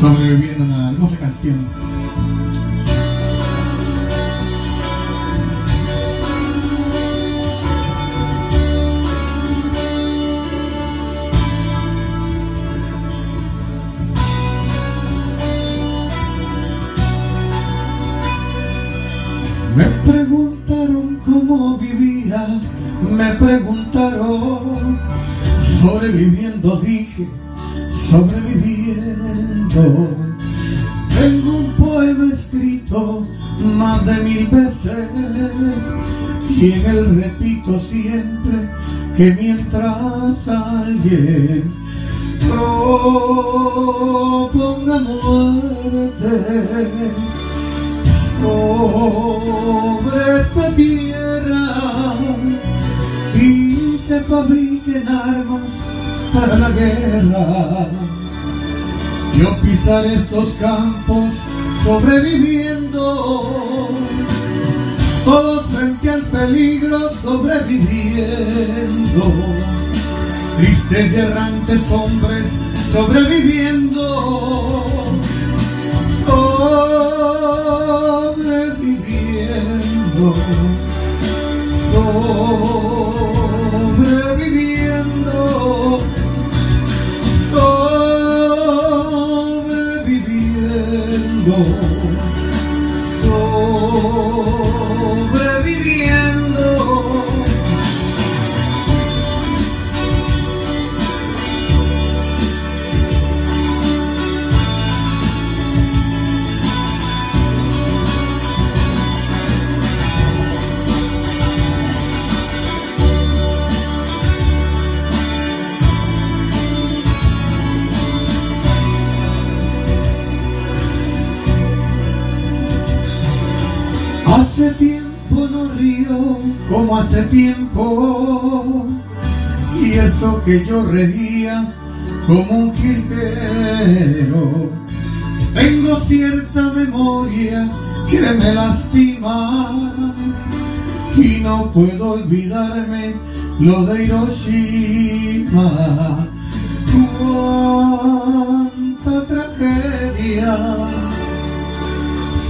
sobreviviendo una hermosa canción. Me preguntaron cómo vivía, me preguntaron, sobreviviendo dije, sobreviviendo. Tengo un poema escrito más de mil veces y en él repito siempre que mientras alguien proponga muerte sobre esta tierra y se fabriquen armas para la guerra. Yo pisar estos campos sobreviviendo, todos frente al peligro sobreviviendo, tristes y errantes hombres sobreviviendo. Hace tiempo no río como hace tiempo y eso que yo reía como un jilguero. Tengo cierta memoria que me lastima y no puedo olvidarme lo de Hiroshima. Cuánta tragedia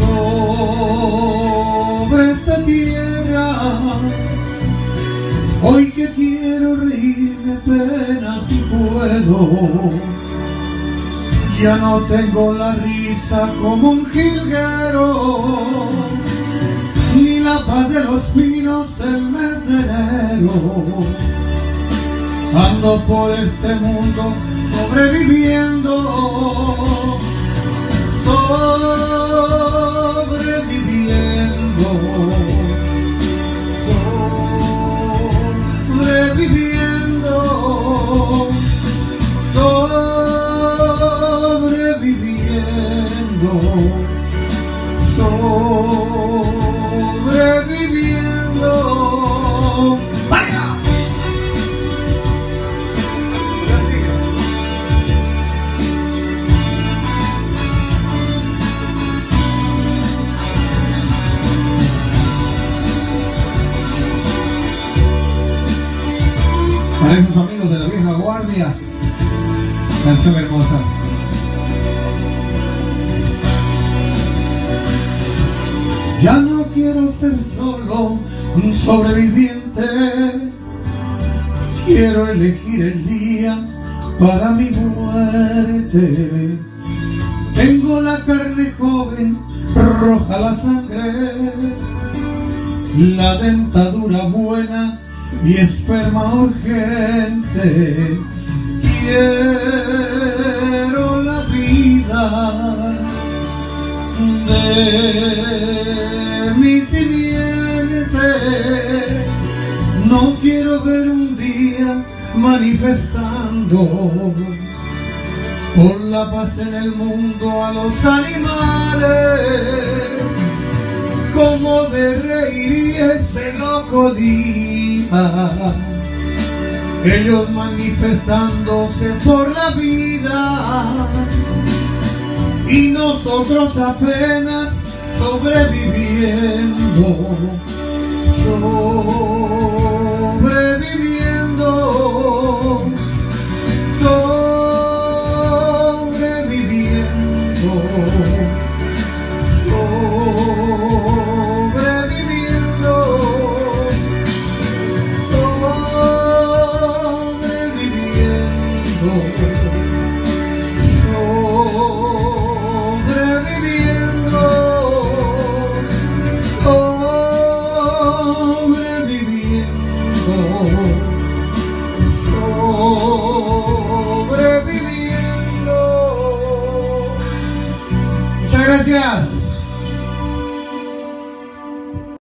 sobre esta tierra. Hoy que quiero reírme apenas si puedo. Ya no tengo la risa como un jilguero, ni la paz de los pinos del mes de enero. Ando por este mundo sobreviviendo sobreviviendo, sobreviviendo, sobreviviendo. Para esos amigos de la vieja guardia, canción hermosa. Ya no quiero ser solo un sobreviviente, quiero elegir el día para mi muerte. Tengo la carne joven, roja la sangre, la dentadura buena y esperma urgente. Quiero la vida de mi simiente. No quiero ver un día manifestando por la paz en el mundo a los animales como me reiría ese loco día. Ellos manifestándose por la vida y nosotros apenas sobreviviendo, Gracias.